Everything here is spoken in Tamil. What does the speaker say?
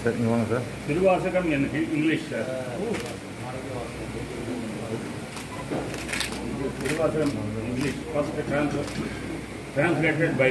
சார் இங்கே வாங்க சார். திருவாசகம் எனக்கு English sir. Thiruvasagam English first translated by